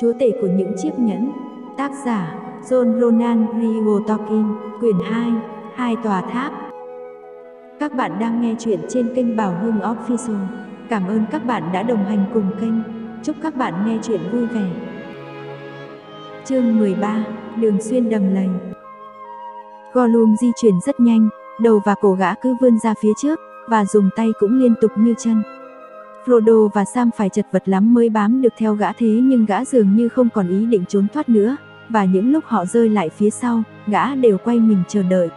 Chúa tể của những chiếc nhẫn. Tác giả John Ronan Rio Tolkien, quyển 2, hai tòa tháp. Các bạn đang nghe chuyện trên kênh Bảo Hương Official. Cảm ơn các bạn đã đồng hành cùng kênh. Chúc các bạn nghe chuyện vui vẻ. Chương 13, Đường xuyên đầm lầy. Gollum di chuyển rất nhanh, đầu và cổ gã cứ vươn ra phía trước, và dùng tay cũng liên tục như chân. Frodo và Sam phải chật vật lắm mới bám được theo gã thế nhưng gã dường như không còn ý định trốn thoát nữa, và những lúc họ rơi lại phía sau, gã đều quay mình chờ đợi.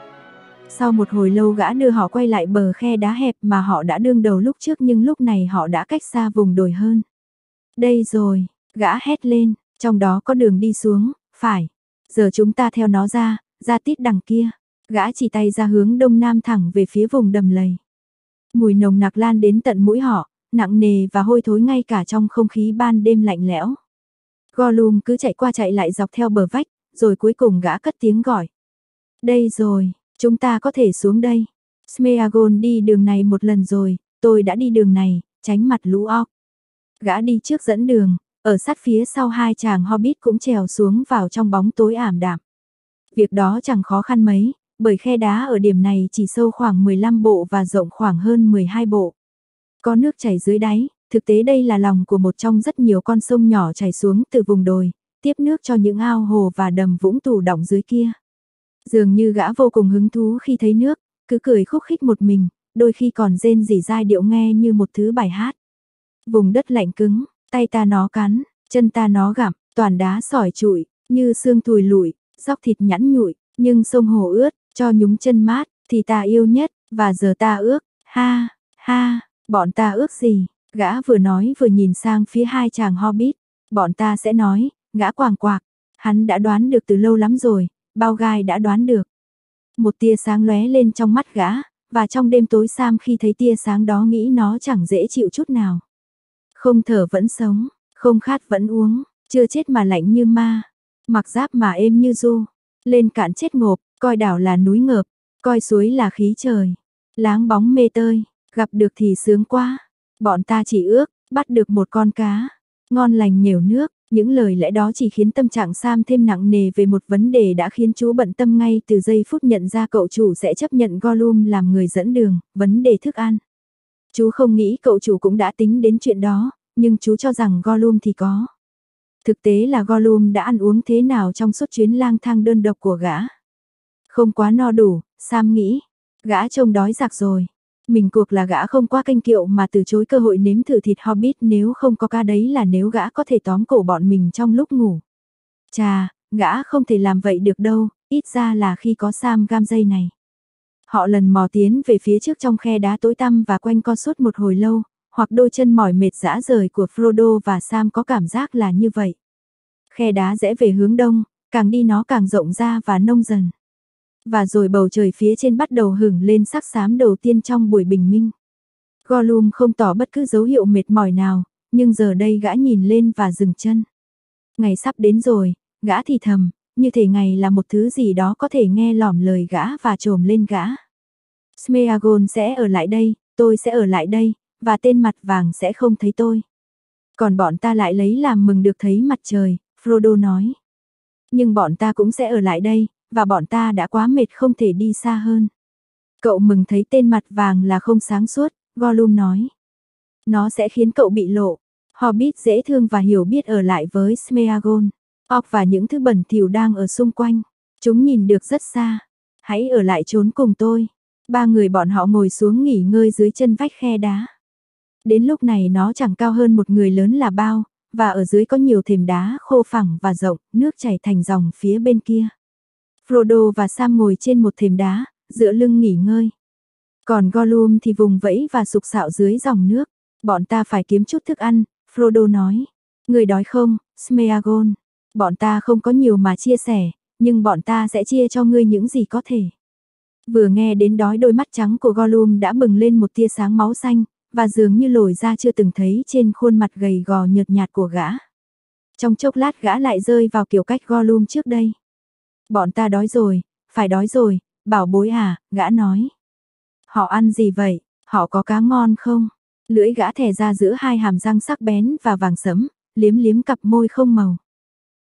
Sau một hồi lâu gã đưa họ quay lại bờ khe đá hẹp mà họ đã đương đầu lúc trước nhưng lúc này họ đã cách xa vùng đồi hơn. Đây rồi, gã hét lên, trong đó có đường đi xuống, phải. Giờ chúng ta theo nó ra, ra tít đằng kia. Gã chỉ tay ra hướng đông nam thẳng về phía vùng đầm lầy. Mùi nồng nặc lan đến tận mũi họ, nặng nề và hôi thối ngay cả trong không khí ban đêm lạnh lẽo. Gollum cứ chạy qua chạy lại dọc theo bờ vách, rồi cuối cùng gã cất tiếng gọi. Đây rồi, chúng ta có thể xuống đây. Smeagol đi đường này một lần rồi, tôi đã đi đường này, tránh mặt lũ óc. Gã đi trước dẫn đường, ở sát phía sau hai chàng hobbit cũng trèo xuống vào trong bóng tối ảm đạm. Việc đó chẳng khó khăn mấy, bởi khe đá ở điểm này chỉ sâu khoảng 15 bộ và rộng khoảng hơn 12 bộ. Có nước chảy dưới đáy, thực tế đây là lòng của một trong rất nhiều con sông nhỏ chảy xuống từ vùng đồi, tiếp nước cho những ao hồ và đầm vũng tù đọng dưới kia. Dường như gã vô cùng hứng thú khi thấy nước, cứ cười khúc khích một mình, đôi khi còn rên rỉ dai điệu nghe như một thứ bài hát. Vùng đất lạnh cứng, tay ta nó cắn, chân ta nó gặm, toàn đá sỏi trụi, như xương thùi lụi, dóc thịt nhẵn nhụi, nhưng sông hồ ướt, cho nhúng chân mát, thì ta yêu nhất, và giờ ta ước, ha, ha, Bọn ta ước gì? Gã vừa nói vừa nhìn sang phía hai chàng hobbit. Bọn ta sẽ nói, gã quàng quạc. Hắn đã đoán được từ lâu lắm rồi, bao gai đã đoán được. Một tia sáng lóe lên trong mắt gã, và trong đêm tối Sam khi thấy tia sáng đó nghĩ nó chẳng dễ chịu chút nào. Không thở vẫn sống, không khát vẫn uống, chưa chết mà lạnh như ma, mặc giáp mà êm như du, lên cạn chết ngộp, coi đảo là núi ngợp, coi suối là khí trời, láng bóng mê tơi, Gặp được thì sướng quá. Bọn ta chỉ ước, bắt được một con cá. Ngon lành nhiều nước, những lời lẽ đó chỉ khiến tâm trạng Sam thêm nặng nề về một vấn đề đã khiến chú bận tâm ngay từ giây phút nhận ra cậu chủ sẽ chấp nhận Gollum làm người dẫn đường, vấn đề thức ăn. Chú không nghĩ cậu chủ cũng đã tính đến chuyện đó, nhưng chú cho rằng Gollum thì có. Thực tế là Gollum đã ăn uống thế nào trong suốt chuyến lang thang đơn độc của gã. Không quá no đủ, Sam nghĩ. Gã trông đói giặc rồi, mình cuộc là gã không qua canh kiệu mà từ chối cơ hội nếm thử thịt hobbit nếu không có ca đấy là nếu gã có thể tóm cổ bọn mình trong lúc ngủ. Chà, gã không thể làm vậy được đâu, ít ra là khi có Sam gam dây này. Họ lần mò tiến về phía trước trong khe đá tối tăm và quanh co suốt một hồi lâu, hoặc đôi chân mỏi mệt dã rời của Frodo và Sam có cảm giác là như vậy. Khe đá rẽ về hướng đông, càng đi nó càng rộng ra và nông dần. Và rồi bầu trời phía trên bắt đầu hưởng lên sắc xám đầu tiên trong buổi bình minh. Gollum không tỏ bất cứ dấu hiệu mệt mỏi nào, nhưng giờ đây gã nhìn lên và dừng chân. Ngày sắp đến rồi, gã thì thầm, như thể ngày là một thứ gì đó có thể nghe lỏm lời gã và trồm lên gã. Smeagol sẽ ở lại đây, tôi sẽ ở lại đây, và tên mặt vàng sẽ không thấy tôi. Còn bọn ta lại lấy làm mừng được thấy mặt trời, Frodo nói. Nhưng bọn ta cũng sẽ ở lại đây, và bọn ta đã quá mệt không thể đi xa hơn. Cậu mừng thấy tên mặt vàng là không sáng suốt, Gollum nói. Nó sẽ khiến cậu bị lộ. Hobbit dễ thương và hiểu biết ở lại với Smeagol. orc và những thứ bẩn thỉu đang ở xung quanh. Chúng nhìn được rất xa. Hãy ở lại trốn cùng tôi. Ba người bọn họ ngồi xuống nghỉ ngơi dưới chân vách khe đá. Đến lúc này nó chẳng cao hơn một người lớn là bao, và ở dưới có nhiều thềm đá khô phẳng và rộng, nước chảy thành dòng phía bên kia. Frodo và Sam ngồi trên một thềm đá, dựa lưng nghỉ ngơi. Còn Gollum thì vùng vẫy và sục sạo dưới dòng nước. Bọn ta phải kiếm chút thức ăn, Frodo nói. Người đói không, Smeagol? Bọn ta không có nhiều mà chia sẻ, nhưng bọn ta sẽ chia cho ngươi những gì có thể. Vừa nghe đến đói đôi mắt trắng của Gollum đã bừng lên một tia sáng máu xanh, và dường như lồi ra chưa từng thấy trên khuôn mặt gầy gò nhợt nhạt của gã. Trong chốc lát gã lại rơi vào kiểu cách Gollum trước đây. Bọn ta đói rồi, phải đói rồi, bảo bối à, gã nói. Họ ăn gì vậy, họ có cá ngon không? Lưỡi gã thè ra giữa hai hàm răng sắc bén và vàng sẫm, liếm liếm cặp môi không màu,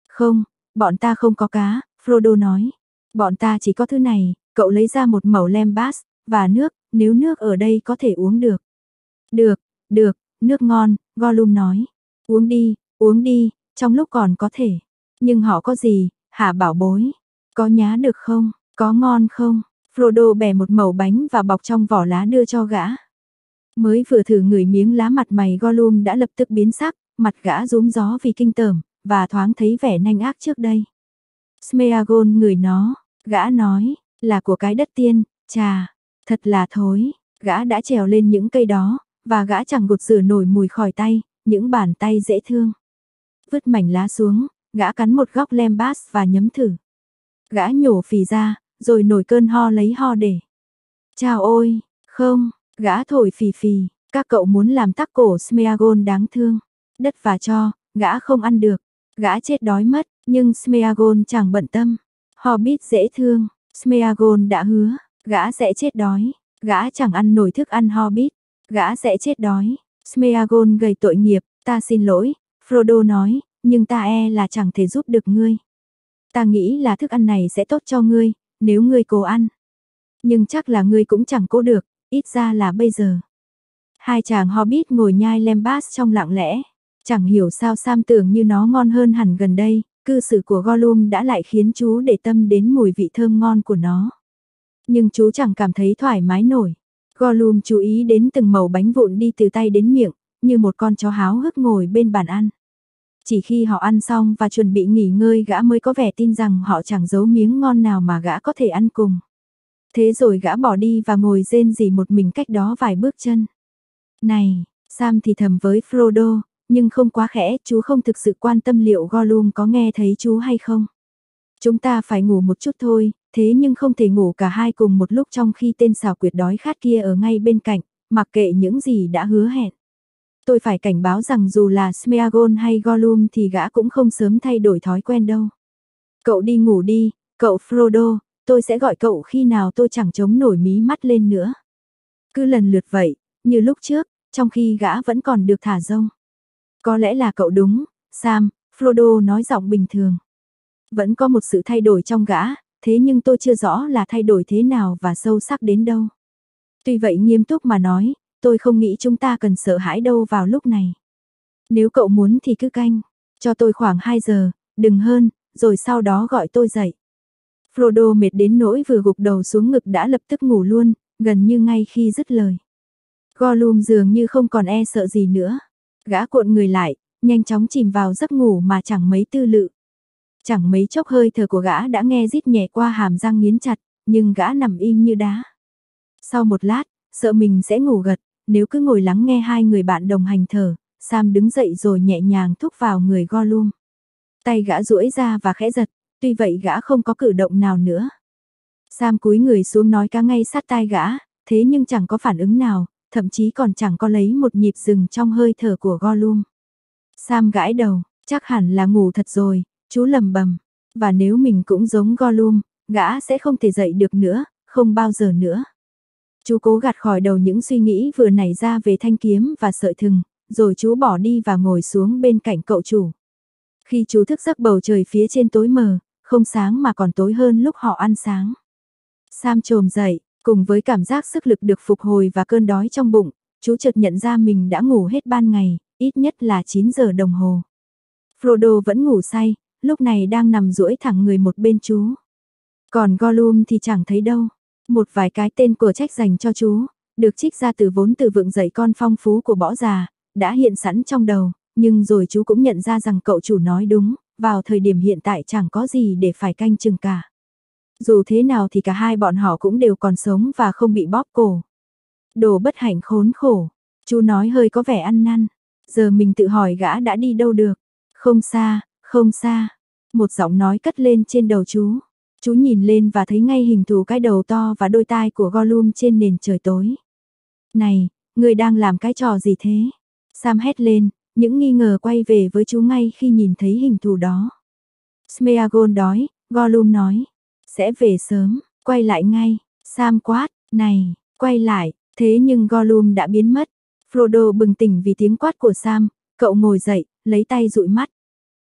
Không, bọn ta không có cá, Frodo nói. Bọn ta chỉ có thứ này, cậu lấy ra một mẩu lem bass, và nước, nếu nước ở đây có thể uống được. Được, được, nước ngon, Gollum nói. Uống đi, uống đi, trong lúc còn có thể. Nhưng họ có gì, hả bảo bối? Có nhá được không? Có ngon không? Frodo bẻ một mẩu bánh và bọc trong vỏ lá đưa cho gã. Mới vừa thử ngửi miếng lá mặt mày Gollum đã lập tức biến sắc, mặt gã rúm gió vì kinh tởm, và thoáng thấy vẻ nanh ác trước đây. Smeagol người nó, gã nói, là của cái đất tiên, chà, thật là thối, gã đã trèo lên những cây đó, và gã chẳng gột rửa nổi mùi khỏi tay, những bàn tay dễ thương. Vứt mảnh lá xuống, gã cắn một góc lem bass và nhấm thử. Gã nhổ phì ra, rồi nổi cơn ho lấy ho để. Chào ôi, không, gã thổi phì phì, các cậu muốn làm tắc cổ Smeagol đáng thương. Đất và cho, gã không ăn được, gã chết đói mất, nhưng Smeagol chẳng bận tâm. Hobbit dễ thương, Smeagol đã hứa, gã sẽ chết đói, gã chẳng ăn nổi thức ăn Hobbit, gã sẽ chết đói. Smeagol gầy tội nghiệp, ta xin lỗi, Frodo nói, nhưng ta e là chẳng thể giúp được ngươi. Ta nghĩ là thức ăn này sẽ tốt cho ngươi, nếu ngươi cố ăn. Nhưng chắc là ngươi cũng chẳng cố được, ít ra là bây giờ. Hai chàng hobbit ngồi nhai lem bass trong lặng lẽ. Chẳng hiểu sao Sam tưởng như nó ngon hơn hẳn gần đây, cư xử của Gollum đã lại khiến chú để tâm đến mùi vị thơm ngon của nó. Nhưng chú chẳng cảm thấy thoải mái nổi. Gollum chú ý đến từng mẩu bánh vụn đi từ tay đến miệng, như một con chó háo hức ngồi bên bàn ăn. Chỉ khi họ ăn xong và chuẩn bị nghỉ ngơi gã mới có vẻ tin rằng họ chẳng giấu miếng ngon nào mà gã có thể ăn cùng. Thế rồi gã bỏ đi và ngồi rên rỉ một mình cách đó vài bước chân. Này, Sam thì thầm với Frodo, nhưng không quá khẽ, chú không thực sự quan tâm liệu Gollum có nghe thấy chú hay không. Chúng ta phải ngủ một chút thôi, thế nhưng không thể ngủ cả hai cùng một lúc trong khi tên xào quyệt đói khát kia ở ngay bên cạnh, mặc kệ những gì đã hứa hẹn. Tôi phải cảnh báo rằng dù là Smeagol hay Gollum thì gã cũng không sớm thay đổi thói quen đâu. Cậu đi ngủ đi, cậu Frodo, tôi sẽ gọi cậu khi nào tôi chẳng chống nổi mí mắt lên nữa. Cứ lần lượt vậy, như lúc trước, trong khi gã vẫn còn được thả rông. Có lẽ là cậu đúng, Sam, Frodo nói giọng bình thường. Vẫn có một sự thay đổi trong gã, thế nhưng tôi chưa rõ là thay đổi thế nào và sâu sắc đến đâu. Tuy vậy nghiêm túc mà nói, tôi không nghĩ chúng ta cần sợ hãi đâu vào lúc này. Nếu cậu muốn thì cứ canh, cho tôi khoảng 2 giờ, đừng hơn, rồi sau đó gọi tôi dậy. Frodo mệt đến nỗi vừa gục đầu xuống ngực đã lập tức ngủ luôn, gần như ngay khi dứt lời. Gollum dường như không còn e sợ gì nữa. Gã cuộn người lại, nhanh chóng chìm vào giấc ngủ mà chẳng mấy tư lự. Chẳng mấy chốc hơi thở của gã đã nghe rít nhẹ qua hàm răng nghiến chặt, nhưng gã nằm im như đá. Sau một lát, sợ mình sẽ ngủ gật, nếu cứ ngồi lắng nghe hai người bạn đồng hành thở, Sam đứng dậy rồi nhẹ nhàng thúc vào người Gollum. Tay gã duỗi ra và khẽ giật, tuy vậy gã không có cử động nào nữa. Sam cúi người xuống nói cá ngay sát tai gã, thế nhưng chẳng có phản ứng nào, thậm chí còn chẳng có lấy một nhịp dừng trong hơi thở của Gollum. Sam gãi đầu, chắc hẳn là ngủ thật rồi, chú lầm bầm, và nếu mình cũng giống Gollum, gã sẽ không thể dậy được nữa, không bao giờ nữa. Chú cố gạt khỏi đầu những suy nghĩ vừa nảy ra về thanh kiếm và sợi thừng, rồi chú bỏ đi và ngồi xuống bên cạnh cậu chủ. Khi chú thức giấc bầu trời phía trên tối mờ, không sáng mà còn tối hơn lúc họ ăn sáng. Sam trồm dậy, cùng với cảm giác sức lực được phục hồi và cơn đói trong bụng, chú chợt nhận ra mình đã ngủ hết ban ngày, ít nhất là 9 giờ đồng hồ. Frodo vẫn ngủ say, lúc này đang nằm duỗi thẳng người một bên chú. Còn Gollum thì chẳng thấy đâu. Một vài cái tên của trách dành cho chú, được trích ra từ vốn từ vựng dạy con phong phú của bỏ già, đã hiện sẵn trong đầu, nhưng rồi chú cũng nhận ra rằng cậu chủ nói đúng, vào thời điểm hiện tại chẳng có gì để phải canh chừng cả. Dù thế nào thì cả hai bọn họ cũng đều còn sống và không bị bóp cổ. Đồ bất hạnh khốn khổ, chú nói hơi có vẻ ăn năn. Giờ mình tự hỏi gã đã đi đâu được. Không xa, không xa. Một giọng nói cất lên trên đầu chú. Chú nhìn lên và thấy ngay hình thù cái đầu to và đôi tai của Gollum trên nền trời tối. Này, người đang làm cái trò gì thế? Sam hét lên, những nghi ngờ quay về với chú ngay khi nhìn thấy hình thù đó. Smeagol đói, Gollum nói. Sẽ về sớm, quay lại ngay. Sam quát, này, quay lại. Thế nhưng Gollum đã biến mất. Frodo bừng tỉnh vì tiếng quát của Sam. Cậu ngồi dậy, lấy tay dụi mắt.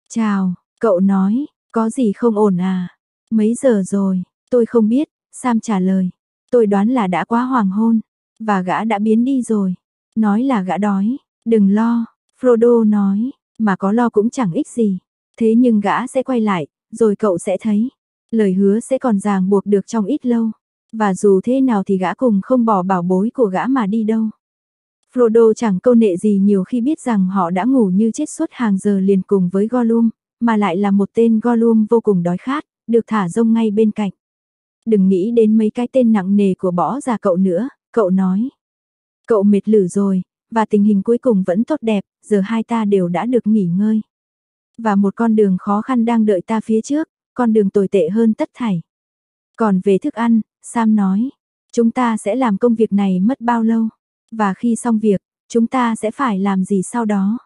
Chào, Cậu nói, có gì không ổn à? Mấy giờ rồi? Tôi không biết, Sam trả lời. Tôi đoán là đã quá hoàng hôn, và gã đã biến đi rồi. Nói là gã đói, đừng lo, Frodo nói, mà có lo cũng chẳng ích gì. Thế nhưng gã sẽ quay lại, rồi cậu sẽ thấy. Lời hứa sẽ còn ràng buộc được trong ít lâu. Và dù thế nào thì gã cùng không bỏ bảo bối của gã mà đi đâu. Frodo chẳng câu nệ gì nhiều khi biết rằng họ đã ngủ như chết suốt hàng giờ liền cùng với Gollum, mà lại là một tên Gollum vô cùng đói khát, được thả rông ngay bên cạnh. Đừng nghĩ đến mấy cái tên nặng nề của bỏ già cậu nữa, cậu nói. Cậu mệt lử rồi, và tình hình cuối cùng vẫn tốt đẹp, giờ hai ta đều đã được nghỉ ngơi. Và một con đường khó khăn đang đợi ta phía trước, con đường tồi tệ hơn tất thảy. Còn về thức ăn, Sam nói, chúng ta sẽ làm công việc này mất bao lâu, và khi xong việc, chúng ta sẽ phải làm gì sau đó.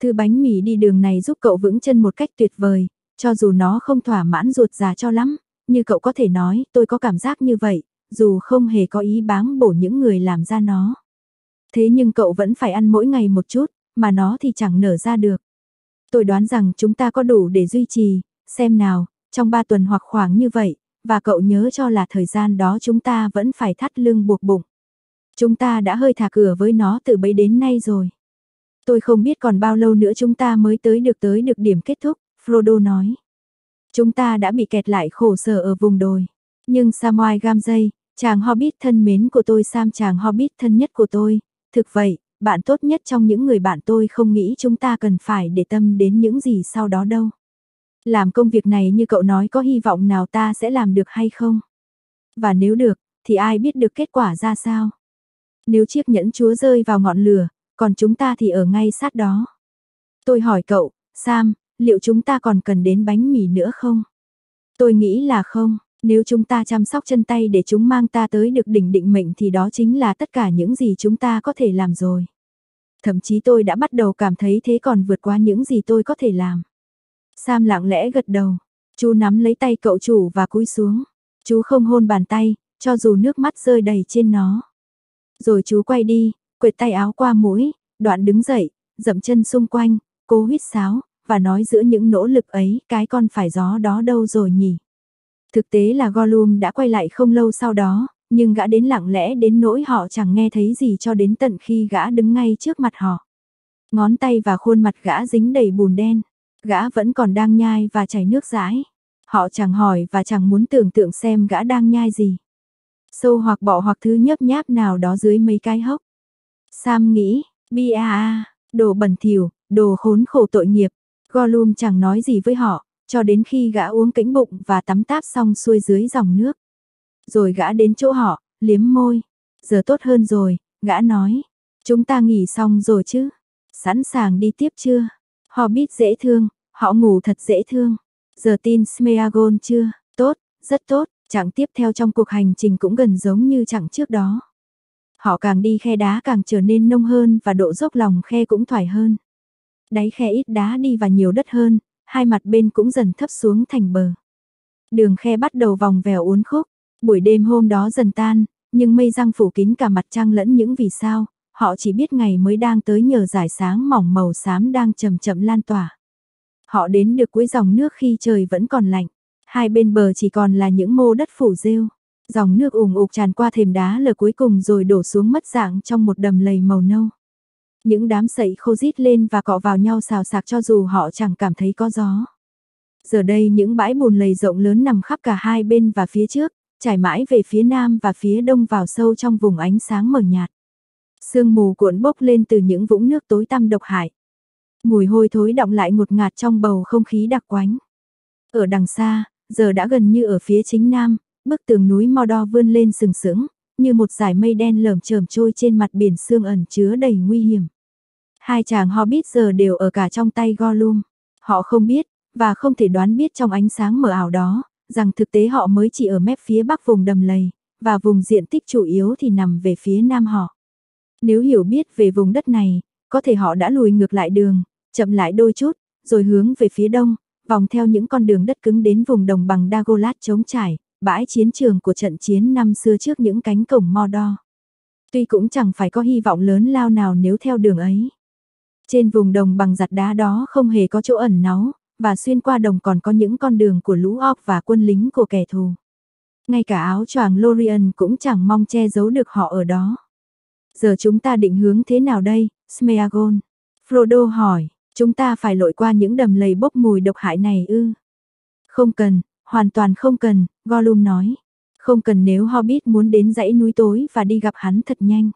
Thư bánh mì đi đường này giúp cậu vững chân một cách tuyệt vời, cho dù nó không thỏa mãn ruột già cho lắm, như cậu có thể nói, tôi có cảm giác như vậy, dù không hề có ý báng bổ những người làm ra nó. Thế nhưng cậu vẫn phải ăn mỗi ngày một chút, mà nó thì chẳng nở ra được. Tôi đoán rằng chúng ta có đủ để duy trì, xem nào, trong 3 tuần hoặc khoảng như vậy, và cậu nhớ cho là thời gian đó chúng ta vẫn phải thắt lưng buộc bụng. Chúng ta đã hơi thả cửa với nó từ bấy đến nay rồi. Tôi không biết còn bao lâu nữa chúng ta mới tới được tới được điểm kết thúc, Frodo nói. Chúng ta đã bị kẹt lại khổ sở ở vùng đồi. Nhưng Samwise Gamgee, chàng Hobbit thân mến của tôi Sam chàng Hobbit thân nhất của tôi, thực vậy, bạn tốt nhất trong những người bạn tôi không nghĩ chúng ta cần phải để tâm đến những gì sau đó đâu. Làm công việc này như cậu nói có hy vọng nào ta sẽ làm được hay không? Và nếu được, thì ai biết được kết quả ra sao? Nếu chiếc nhẫn chúa rơi vào ngọn lửa, còn chúng ta thì ở ngay sát đó. Tôi hỏi cậu, Sam, liệu chúng ta còn cần đến bánh mì nữa không? Tôi nghĩ là không, nếu chúng ta chăm sóc chân tay để chúng mang ta tới được đỉnh định mệnh thì đó chính là tất cả những gì chúng ta có thể làm rồi. Thậm chí tôi đã bắt đầu cảm thấy thế còn vượt qua những gì tôi có thể làm. Sam lặng lẽ gật đầu, chú nắm lấy tay cậu chủ và cúi xuống. Chú không hôn bàn tay, cho dù nước mắt rơi đầy trên nó. Rồi chú quay đi, quệt tay áo qua mũi, đoạn đứng dậy, dậm chân xung quanh, cố huyết sáo, và nói giữa những nỗ lực ấy cái con phải gió đó đâu rồi nhỉ. Thực tế là Gollum đã quay lại không lâu sau đó, nhưng gã đến lặng lẽ đến nỗi họ chẳng nghe thấy gì cho đến tận khi gã đứng ngay trước mặt họ. Ngón tay và khuôn mặt gã dính đầy bùn đen, gã vẫn còn đang nhai và chảy nước rãi. Họ chẳng hỏi và chẳng muốn tưởng tượng xem gã đang nhai gì. Sâu hoặc bọ hoặc thứ nhấp nháp nào đó dưới mấy cái hốc. Sam nghĩ, bia đồ bẩn thỉu, đồ khốn khổ tội nghiệp. Gollum chẳng nói gì với họ, cho đến khi gã uống cánh bụng và tắm táp xong xuôi dưới dòng nước. Rồi gã đến chỗ họ, liếm môi. Giờ tốt hơn rồi, gã nói. Chúng ta nghỉ xong rồi chứ? Sẵn sàng đi tiếp chưa? Họ biết dễ thương, họ ngủ thật dễ thương. Giờ tin Smeagol chưa? Tốt, rất tốt, chặng tiếp theo trong cuộc hành trình cũng gần giống như chặng trước đó. Họ càng đi khe đá càng trở nên nông hơn và độ dốc lòng khe cũng thoải hơn. Đáy khe ít đá đi và nhiều đất hơn, hai mặt bên cũng dần thấp xuống thành bờ. Đường khe bắt đầu vòng vèo uốn khúc, buổi đêm hôm đó dần tan, nhưng mây răng phủ kín cả mặt trăng lẫn những vì sao, họ chỉ biết ngày mới đang tới nhờ giải sáng mỏng màu xám đang chậm chậm lan tỏa. Họ đến được cuối dòng nước khi trời vẫn còn lạnh, hai bên bờ chỉ còn là những mô đất phủ rêu. Dòng nước ủng ục tràn qua thềm đá lở cuối cùng rồi đổ xuống mất dạng trong một đầm lầy màu nâu. Những đám sậy khô rít lên và cọ vào nhau xào sạc cho dù họ chẳng cảm thấy có gió. Giờ đây những bãi bùn lầy rộng lớn nằm khắp cả hai bên và phía trước, trải mãi về phía nam và phía đông vào sâu trong vùng ánh sáng mờ nhạt. Sương mù cuộn bốc lên từ những vũng nước tối tăm độc hại. Mùi hôi thối đọng lại ngột ngạt trong bầu không khí đặc quánh. Ở đằng xa, giờ đã gần như ở phía chính nam, bức tường núi Mordor vươn lên sừng sững, như một dải mây đen lởm chởm trôi trên mặt biển sương ẩn chứa đầy nguy hiểm. Hai chàng Hobbit giờ đều ở cả trong tay Gollum. Họ không biết, và không thể đoán biết trong ánh sáng mờ ảo đó, rằng thực tế họ mới chỉ ở mép phía bắc vùng đầm lầy, và vùng diện tích chủ yếu thì nằm về phía nam họ. Nếu hiểu biết về vùng đất này, có thể họ đã lùi ngược lại đường, chậm lại đôi chút, rồi hướng về phía đông, vòng theo những con đường đất cứng đến vùng đồng bằng Dagolat trống trải, bãi chiến trường của trận chiến năm xưa trước những cánh cổng Mordor. Tuy cũng chẳng phải có hy vọng lớn lao nào nếu theo đường ấy. Trên vùng đồng bằng giặt đá đó không hề có chỗ ẩn náu, và xuyên qua đồng còn có những con đường của lũ óc và quân lính của kẻ thù. Ngay cả áo choàng Lorien cũng chẳng mong che giấu được họ ở đó. Giờ chúng ta định hướng thế nào đây, Smeagol? Frodo hỏi, chúng ta phải lội qua những đầm lầy bốc mùi độc hại này ư? Không cần, hoàn toàn không cần, Gollum nói. Không cần nếu Hobbit muốn đến dãy núi tối và đi gặp hắn thật nhanh.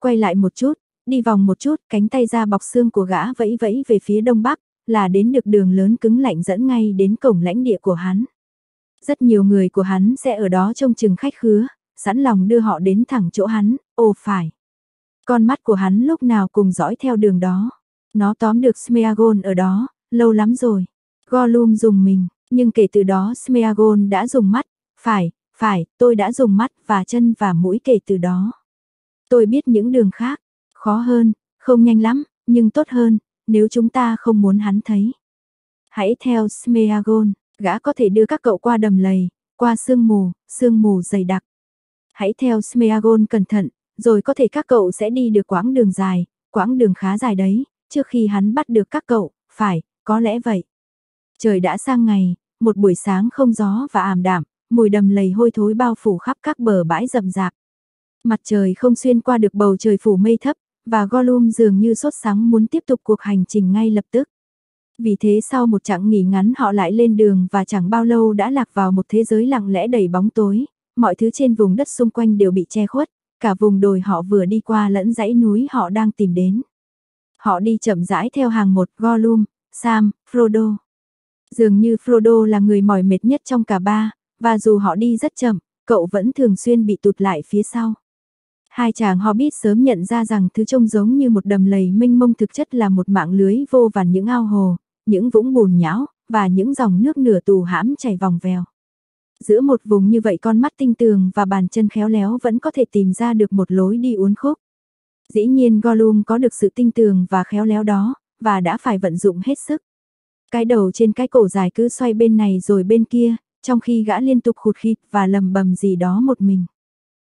Quay lại một chút, đi vòng một chút, cánh tay ra bọc xương của gã vẫy vẫy về phía đông bắc, là đến được đường lớn cứng lạnh dẫn ngay đến cổng lãnh địa của hắn. Rất nhiều người của hắn sẽ ở đó trông chừng khách khứa, sẵn lòng đưa họ đến thẳng chỗ hắn, ồ phải. Con mắt của hắn lúc nào cùng dõi theo đường đó. Nó tóm được Smeagol ở đó, lâu lắm rồi. Gollum dùng mình, nhưng kể từ đó Smeagol đã dùng mắt, phải, phải, tôi đã dùng mắt và chân và mũi kể từ đó. Tôi biết những đường khác, khó hơn, không nhanh lắm, nhưng tốt hơn, nếu chúng ta không muốn hắn thấy. Hãy theo Smeagol, gã có thể đưa các cậu qua đầm lầy, qua sương mù, sương mù dày đặc. Hãy theo Smeagol cẩn thận, rồi có thể các cậu sẽ đi được quãng đường dài, quãng đường khá dài đấy, trước khi hắn bắt được các cậu, phải, có lẽ vậy. Trời đã sang ngày, một buổi sáng không gió và ảm đạm, mùi đầm lầy hôi thối bao phủ khắp các bờ bãi rậm rạp. Mặt trời không xuyên qua được bầu trời phủ mây thấp, và Gollum dường như sốt sắng muốn tiếp tục cuộc hành trình ngay lập tức. Vì thế sau một chặng nghỉ ngắn họ lại lên đường và chẳng bao lâu đã lạc vào một thế giới lặng lẽ đầy bóng tối, mọi thứ trên vùng đất xung quanh đều bị che khuất, cả vùng đồi họ vừa đi qua lẫn dãy núi họ đang tìm đến. Họ đi chậm rãi theo hàng một Gollum, Sam, Frodo. Dường như Frodo là người mỏi mệt nhất trong cả ba, và dù họ đi rất chậm, cậu vẫn thường xuyên bị tụt lại phía sau. Hai chàng Hobbit sớm nhận ra rằng thứ trông giống như một đầm lầy mênh mông thực chất là một mạng lưới vô vàn những ao hồ, những vũng bùn nhão, và những dòng nước nửa tù hãm chảy vòng vèo. Giữa một vùng như vậy con mắt tinh tường và bàn chân khéo léo vẫn có thể tìm ra được một lối đi uốn khúc. Dĩ nhiên Gollum có được sự tinh tường và khéo léo đó, và đã phải vận dụng hết sức. Cái đầu trên cái cổ dài cứ xoay bên này rồi bên kia, trong khi gã liên tục khụt khịt và lầm bầm gì đó một mình.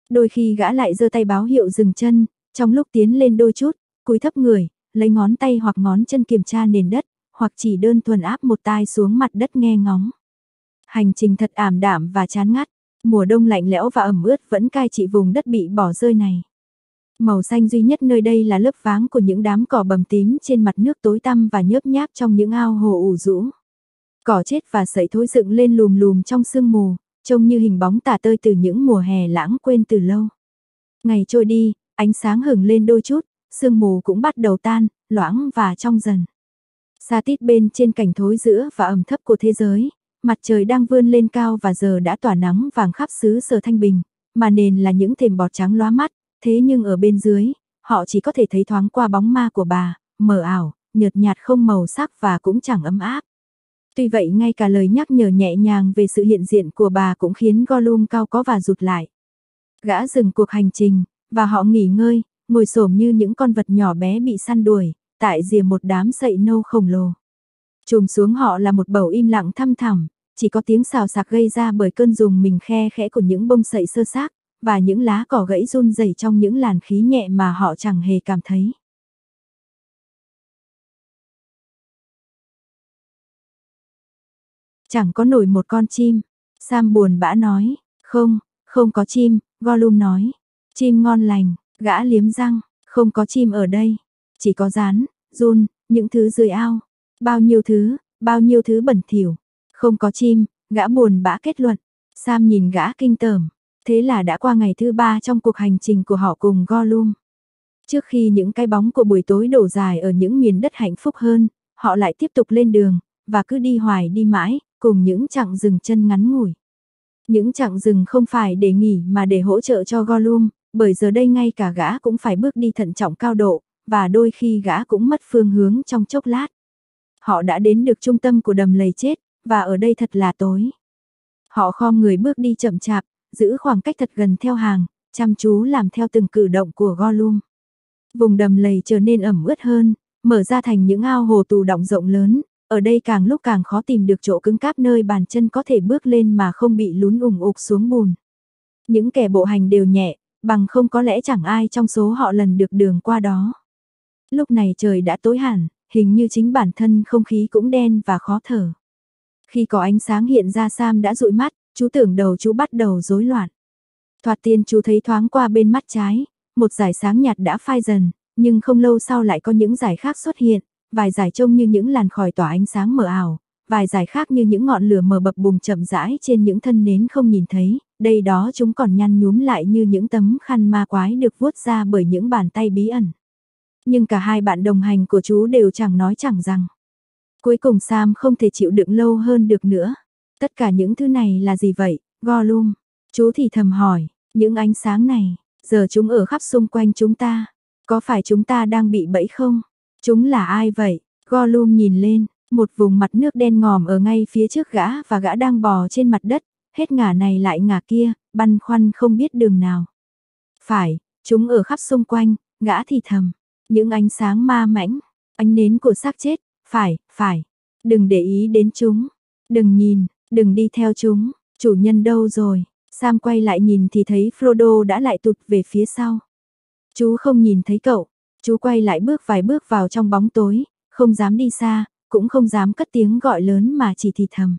Đôi khi gã lại giơ tay báo hiệu dừng chân, trong lúc tiến lên đôi chút, cúi thấp người, lấy ngón tay hoặc ngón chân kiểm tra nền đất, hoặc chỉ đơn thuần áp một tai xuống mặt đất nghe ngóng. Hành trình thật ảm đạm và chán ngắt, mùa đông lạnh lẽo và ẩm ướt vẫn cai trị vùng đất bị bỏ rơi này. Màu xanh duy nhất nơi đây là lớp váng của những đám cỏ bầm tím trên mặt nước tối tăm và nhớp nháp trong những ao hồ ủ rũ. Cỏ chết và sậy thối dựng lên lùm lùm trong sương mù, trông như hình bóng tả tơi từ những mùa hè lãng quên từ lâu. Ngày trôi đi, ánh sáng hừng lên đôi chút, sương mù cũng bắt đầu tan, loãng và trong dần. Xa tít bên trên cảnh thối giữa và ẩm thấp của thế giới, mặt trời đang vươn lên cao và giờ đã tỏa nắng vàng khắp xứ sở thanh bình, mà nền là những thềm bọt trắng lóa mắt, thế nhưng ở bên dưới, họ chỉ có thể thấy thoáng qua bóng ma của bà, mờ ảo, nhợt nhạt không màu sắc và cũng chẳng ấm áp. Tuy vậy ngay cả lời nhắc nhở nhẹ nhàng về sự hiện diện của bà cũng khiến Gollum cao có và rụt lại. Gã dừng cuộc hành trình, và họ nghỉ ngơi, ngồi xổm như những con vật nhỏ bé bị săn đuổi, tại rìa một đám sậy nâu khổng lồ. Trùm xuống họ là một bầu im lặng thăm thẳm, chỉ có tiếng xào sạc gây ra bởi cơn dùng mình khe khẽ của những bông sậy sơ xác, và những lá cỏ gãy run rẩy trong những làn khí nhẹ mà họ chẳng hề cảm thấy. Chẳng có nổi một con chim. Sam buồn bã nói. Không, không có chim, Gollum nói. Chim ngon lành, gã liếm răng. Không có chim ở đây. Chỉ có rán, run, những thứ dưới ao. Bao nhiêu thứ, bao nhiêu thứ bẩn thỉu. Không có chim, gã buồn bã kết luận. Sam nhìn gã kinh tởm. Thế là đã qua ngày thứ ba trong cuộc hành trình của họ cùng Gollum. Trước khi những cái bóng của buổi tối đổ dài ở những miền đất hạnh phúc hơn, họ lại tiếp tục lên đường, và cứ đi hoài đi mãi, cùng những chặng dừng chân ngắn ngủi. Những chặng dừng không phải để nghỉ mà để hỗ trợ cho Gollum, bởi giờ đây ngay cả gã cũng phải bước đi thận trọng cao độ, và đôi khi gã cũng mất phương hướng trong chốc lát. Họ đã đến được trung tâm của đầm lầy chết, và ở đây thật là tối. Họ khom người bước đi chậm chạp, giữ khoảng cách thật gần theo hàng, chăm chú làm theo từng cử động của Gollum. Vùng đầm lầy trở nên ẩm ướt hơn, mở ra thành những ao hồ tù động rộng lớn, ở đây càng lúc càng khó tìm được chỗ cứng cáp nơi bàn chân có thể bước lên mà không bị lún ủng ục xuống bùn. Những kẻ bộ hành đều nhẹ, bằng không có lẽ chẳng ai trong số họ lần được đường qua đó. Lúc này trời đã tối hẳn, hình như chính bản thân không khí cũng đen và khó thở. Khi có ánh sáng hiện ra Sam đã dụi mắt, chú tưởng đầu chú bắt đầu rối loạn. Thoạt tiên chú thấy thoáng qua bên mắt trái, một giải sáng nhạt đã phai dần, nhưng không lâu sau lại có những giải khác xuất hiện, vài giải trông như những làn khói tỏa ánh sáng mờ ảo, vài giải khác như những ngọn lửa mờ bập bùng chậm rãi trên những thân nến không nhìn thấy, đây đó chúng còn nhăn nhúm lại như những tấm khăn ma quái được vuốt ra bởi những bàn tay bí ẩn. Nhưng cả hai bạn đồng hành của chú đều chẳng nói chẳng rằng. Cuối cùng Sam không thể chịu đựng lâu hơn được nữa. Tất cả những thứ này là gì vậy, Gollum? Chú thì thầm hỏi, những ánh sáng này, giờ chúng ở khắp xung quanh chúng ta. Có phải chúng ta đang bị bẫy không? Chúng là ai vậy? Gollum nhìn lên, một vùng mặt nước đen ngòm ở ngay phía trước gã và gã đang bò trên mặt đất, hết ngả này lại ngả kia, băn khoăn không biết đường nào. Phải, chúng ở khắp xung quanh, gã thì thầm, những ánh sáng ma mãnh, ánh nến của xác chết, phải, phải, đừng để ý đến chúng, đừng nhìn, đừng đi theo chúng, chủ nhân đâu rồi, Sam quay lại nhìn thì thấy Frodo đã lại tụt về phía sau. Chú không nhìn thấy cậu, chú quay lại bước vài bước vào trong bóng tối, không dám đi xa, cũng không dám cất tiếng gọi lớn mà chỉ thì thầm.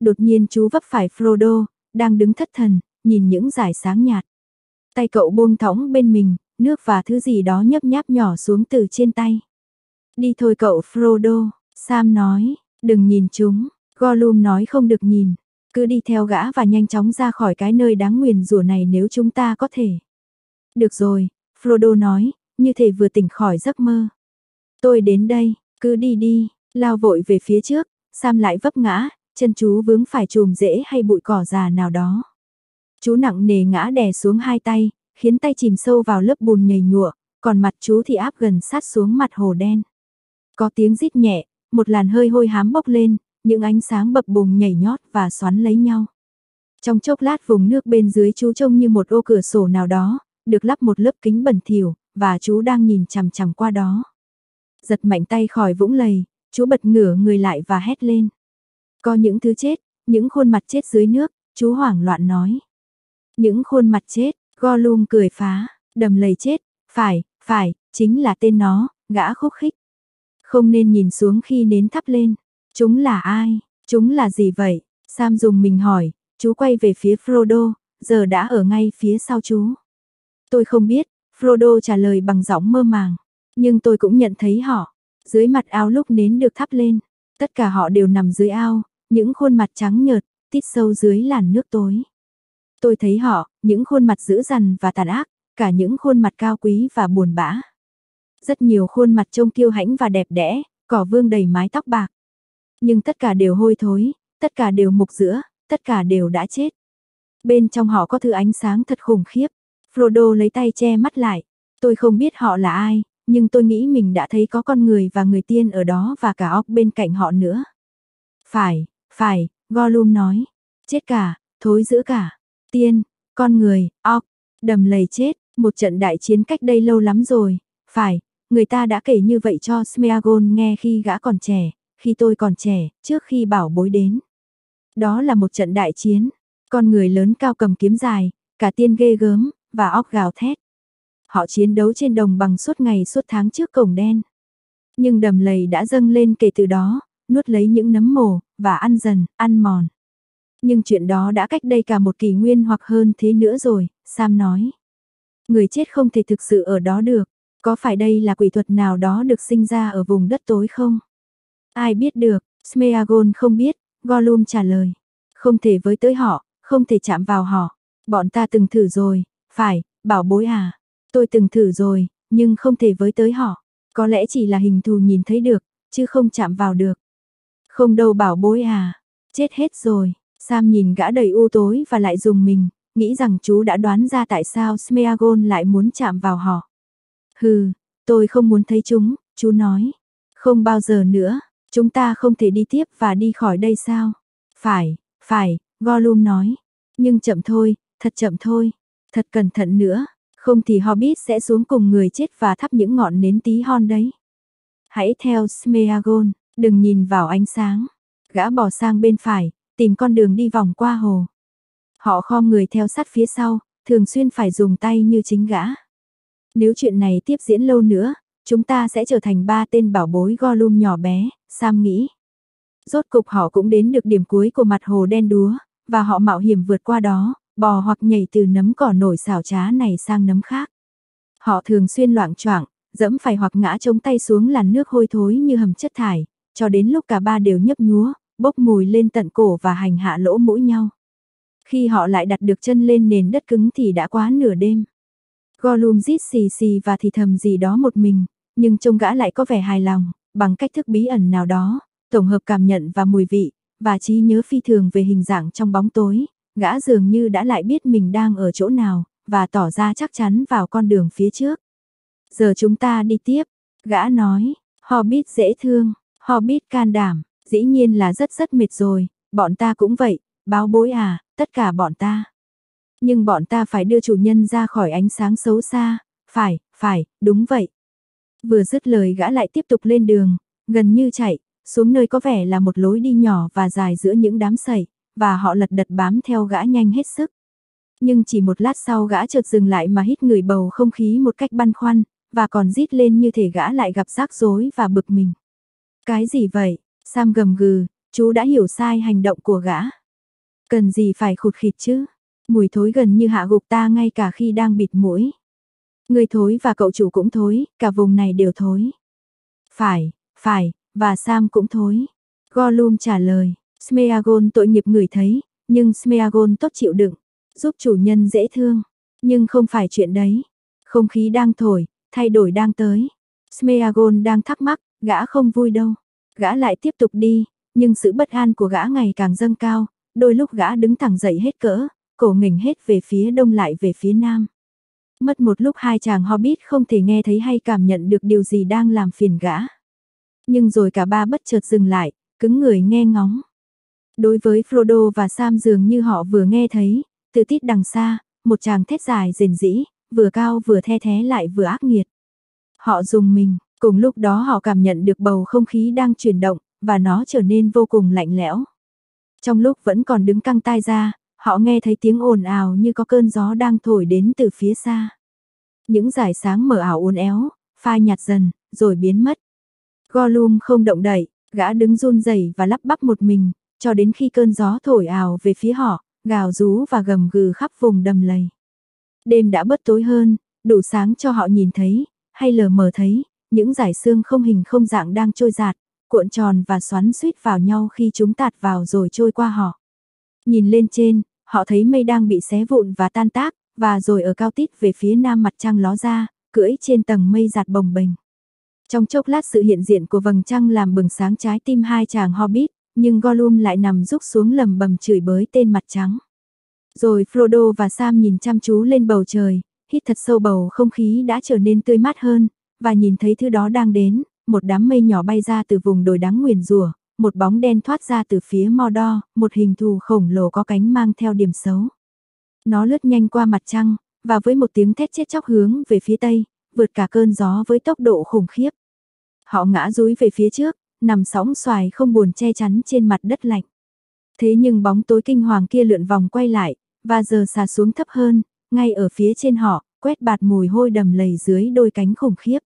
Đột nhiên chú vấp phải Frodo, đang đứng thất thần, nhìn những giải sáng nhạt. Tay cậu buông thõng bên mình, nước và thứ gì đó nhấp nháp nhỏ xuống từ trên tay. Đi thôi cậu Frodo, Sam nói, đừng nhìn chúng, Gollum nói không được nhìn, cứ đi theo gã và nhanh chóng ra khỏi cái nơi đáng nguyền rủa này nếu chúng ta có thể. Được rồi, Frodo nói, như thể vừa tỉnh khỏi giấc mơ. Tôi đến đây, cứ đi đi, lao vội về phía trước, Sam lại vấp ngã, chân chú vướng phải chùm rễ hay bụi cỏ già nào đó. Chú nặng nề ngã đè xuống hai tay, khiến tay chìm sâu vào lớp bùn nhầy nhụa, còn mặt chú thì áp gần sát xuống mặt hồ đen. Có tiếng rít nhẹ, một làn hơi hôi hám bốc lên, những ánh sáng bập bùng nhảy nhót và xoắn lấy nhau. Trong chốc lát vùng nước bên dưới chú trông như một ô cửa sổ nào đó, được lắp một lớp kính bẩn thỉu, và chú đang nhìn chằm chằm qua đó. Giật mạnh tay khỏi vũng lầy, chú bật ngửa người lại và hét lên. Có những thứ chết, những khuôn mặt chết dưới nước, chú hoảng loạn nói. Những khuôn mặt chết, Gollum cười phá, đầm lầy chết, phải, phải, chính là tên nó, gã khúc khích. Không nên nhìn xuống khi nến thắp lên. Chúng là ai? Chúng là gì vậy? Sam dùng mình hỏi, chú quay về phía Frodo, giờ đã ở ngay phía sau chú. Tôi không biết, Frodo trả lời bằng giọng mơ màng, nhưng tôi cũng nhận thấy họ. Dưới mặt ao lúc nến được thắp lên, tất cả họ đều nằm dưới ao, những khuôn mặt trắng nhợt, tít sâu dưới làn nước tối. Tôi thấy họ, những khuôn mặt dữ dằn và tàn ác, cả những khuôn mặt cao quý và buồn bã. Rất nhiều khuôn mặt trông kiêu hãnh và đẹp đẽ, cỏ vương đầy mái tóc bạc. Nhưng tất cả đều hôi thối, tất cả đều mục giữa, tất cả đều đã chết. Bên trong họ có thứ ánh sáng thật khủng khiếp. Frodo lấy tay che mắt lại. Tôi không biết họ là ai, nhưng tôi nghĩ mình đã thấy có con người và người tiên ở đó và cả óc bên cạnh họ nữa. Phải, phải, Gollum nói. Chết cả, thối giữa cả. Tiên, con người, óc, đầm lầy chết, một trận đại chiến cách đây lâu lắm rồi. Phải, người ta đã kể như vậy cho Smeagol nghe khi gã còn trẻ, khi tôi còn trẻ, trước khi bảo bối đến. Đó là một trận đại chiến, con người lớn cao cầm kiếm dài, cả tiên ghê gớm, và óc gào thét. Họ chiến đấu trên đồng bằng suốt ngày suốt tháng trước cổng đen. Nhưng đầm lầy đã dâng lên kể từ đó, nuốt lấy những nấm mồ, và ăn dần, ăn mòn. Nhưng chuyện đó đã cách đây cả một kỷ nguyên hoặc hơn thế nữa rồi, Sam nói. Người chết không thể thực sự ở đó được, có phải đây là quỷ thuật nào đó được sinh ra ở vùng đất tối không? Ai biết được, Smeagol không biết, Gollum trả lời. Không thể với tới họ, không thể chạm vào họ. Bọn ta từng thử rồi, phải, bảo bối à. Tôi từng thử rồi, nhưng không thể với tới họ. Có lẽ chỉ là hình thù nhìn thấy được, chứ không chạm vào được. Không đâu bảo bối à. Chết hết rồi. Sam nhìn gã đầy u tối và lại dùng mình, nghĩ rằng chú đã đoán ra tại sao Smeagol lại muốn chạm vào họ. Hừ, tôi không muốn thấy chúng, chú nói. Không bao giờ nữa, Chúng ta không thể đi tiếp và đi khỏi đây sao? Phải, phải, Gollum nói. Nhưng chậm thôi, thật chậm thôi. Thật cẩn thận nữa, không thì Hobbit sẽ xuống cùng người chết và thắp những ngọn nến tí hon đấy. Hãy theo Smeagol, đừng nhìn vào ánh sáng. Gã bỏ sang bên phải, tìm con đường đi vòng qua hồ. Họ khom người theo sát phía sau, thường xuyên phải dùng tay như chính gã. Nếu chuyện này tiếp diễn lâu nữa, chúng ta sẽ trở thành ba tên bảo bối Gollum nhỏ bé, Sam nghĩ. Rốt cục họ cũng đến được điểm cuối của mặt hồ đen đúa, và họ mạo hiểm vượt qua đó, bò hoặc nhảy từ nấm cỏ nổi xảo trá này sang nấm khác. Họ thường xuyên loạn choạng, dẫm phải hoặc ngã chống tay xuống làn nước hôi thối như hầm chất thải, cho đến lúc cả ba đều nhấp nhúa, bốc mùi lên tận cổ và hành hạ lỗ mũi nhau. Khi họ lại đặt được chân lên nền đất cứng thì đã quá nửa đêm. Gollum rít xì xì và thì thầm gì đó một mình, nhưng trông gã lại có vẻ hài lòng, bằng cách thức bí ẩn nào đó, tổng hợp cảm nhận và mùi vị, và trí nhớ phi thường về hình dạng trong bóng tối, gã dường như đã lại biết mình đang ở chỗ nào, và tỏ ra chắc chắn vào con đường phía trước. Giờ chúng ta đi tiếp, gã nói, Hobbit dễ thương, Hobbit can đảm, dĩ nhiên là rất rất mệt rồi, bọn ta cũng vậy, báo bối à, tất cả bọn ta. Nhưng bọn ta phải đưa chủ nhân ra khỏi ánh sáng xấu xa, phải, phải, đúng vậy. Vừa dứt lời gã lại tiếp tục lên đường, gần như chạy, xuống nơi có vẻ là một lối đi nhỏ và dài giữa những đám sậy, và họ lật đật bám theo gã nhanh hết sức. Nhưng chỉ một lát sau gã chợt dừng lại mà hít người bầu không khí một cách băn khoăn, và còn rít lên như thể gã lại gặp rắc rối và bực mình. Cái gì vậy? Sam gầm gừ, chú đã hiểu sai hành động của gã. Cần gì phải khụt khịt chứ? Mùi thối gần như hạ gục ta ngay cả khi đang bịt mũi. Người thối và cậu chủ cũng thối, cả vùng này đều thối. Phải, phải, và Sam cũng thối. Gollum trả lời, Smeagol tội nghiệp người thấy, nhưng Smeagol tốt chịu đựng, giúp chủ nhân dễ thương. Nhưng không phải chuyện đấy. Không khí đang thổi, thay đổi đang tới. Smeagol đang thắc mắc, gã không vui đâu. Gã lại tiếp tục đi, nhưng sự bất an của gã ngày càng dâng cao, đôi lúc gã đứng thẳng dậy hết cỡ, cổ nghỉnh hết về phía đông lại về phía nam. Mất một lúc hai chàng hobbit không thể nghe thấy hay cảm nhận được điều gì đang làm phiền gã. Nhưng rồi cả ba bất chợt dừng lại, cứng người nghe ngóng. Đối với Frodo và Sam dường như họ vừa nghe thấy, từ tít đằng xa, một chàng thét dài rền rĩ, vừa cao vừa the thế lại vừa ác nghiệt. Họ dùng mình, cùng lúc đó họ cảm nhận được bầu không khí đang chuyển động, và nó trở nên vô cùng lạnh lẽo. Trong lúc vẫn còn đứng căng tai ra, họ nghe thấy tiếng ồn ào như có cơn gió đang thổi đến từ phía xa. Những dải sáng mở ảo uốn éo, phai nhạt dần, rồi biến mất. Gollum không động đậy, gã đứng run rẩy và lắp bắp một mình, cho đến khi cơn gió thổi ào về phía họ, gào rú và gầm gừ khắp vùng đầm lầy. Đêm đã bớt tối hơn, đủ sáng cho họ nhìn thấy, hay lờ mờ thấy, những dải xương không hình không dạng đang trôi giạt, cuộn tròn và xoắn suýt vào nhau khi chúng tạt vào rồi trôi qua họ. Nhìn lên trên, họ thấy mây đang bị xé vụn và tan tác, và rồi ở cao tít về phía nam mặt trăng ló ra, cưỡi trên tầng mây giạt bồng bềnh. Trong chốc lát sự hiện diện của vầng trăng làm bừng sáng trái tim hai chàng hobbit, nhưng Gollum lại nằm rúc xuống lầm bầm chửi bới tên mặt trắng. Rồi Frodo và Sam nhìn chăm chú lên bầu trời, hít thật sâu bầu không khí đã trở nên tươi mát hơn, và nhìn thấy thứ đó đang đến, một đám mây nhỏ bay ra từ vùng đồi đắng nguyền rủa, một bóng đen thoát ra từ phía Mordor, một hình thù khổng lồ có cánh mang theo điểm xấu. Nó lướt nhanh qua mặt trăng, và với một tiếng thét chết chóc hướng về phía tây, vượt cả cơn gió với tốc độ khủng khiếp. Họ ngã rúi về phía trước, nằm sóng xoài không buồn che chắn trên mặt đất lạnh. Thế nhưng bóng tối kinh hoàng kia lượn vòng quay lại, và giờ xà xuống thấp hơn, ngay ở phía trên họ, quét bạt mùi hôi đầm lầy dưới đôi cánh khủng khiếp.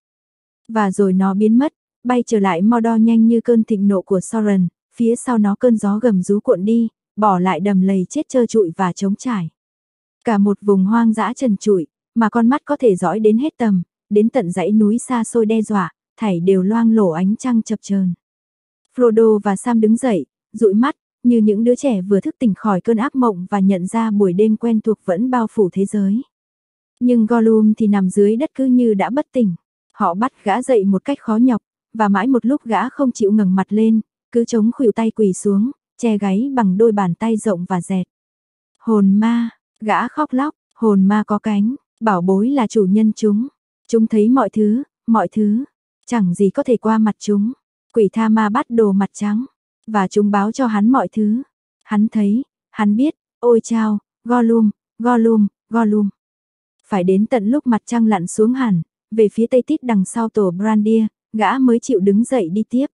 Và rồi nó biến mất, bay trở lại Mordor nhanh như cơn thịnh nộ của Sauron, phía sau nó cơn gió gầm rú cuộn đi, bỏ lại đầm lầy chết trơ trụi và trống trải. Cả một vùng hoang dã trần trụi, mà con mắt có thể dõi đến hết tầm, đến tận dãy núi xa xôi đe dọa, thảy đều loang lổ ánh trăng chập chờn. Frodo và Sam đứng dậy, dụi mắt, như những đứa trẻ vừa thức tỉnh khỏi cơn ác mộng và nhận ra buổi đêm quen thuộc vẫn bao phủ thế giới. Nhưng Gollum thì nằm dưới đất cứ như đã bất tỉnh. Họ bắt gã dậy một cách khó nhọc, và mãi một lúc gã không chịu ngẩng mặt lên, cứ chống khuỷu tay quỳ xuống, che gáy bằng đôi bàn tay rộng và dẹt. Hồn ma, gã khóc lóc, hồn ma có cánh, bảo bối là chủ nhân chúng. Chúng thấy mọi thứ, mọi thứ, chẳng gì có thể qua mặt chúng. Quỷ tha ma bắt đồ mặt trắng, và chúng báo cho hắn mọi thứ. Hắn thấy, hắn biết, ôi chao, Gollum, go lum. Phải đến tận lúc mặt trăng lặn xuống hẳn, về phía tây tít đằng sau tổ Brandia, gã mới chịu đứng dậy đi tiếp.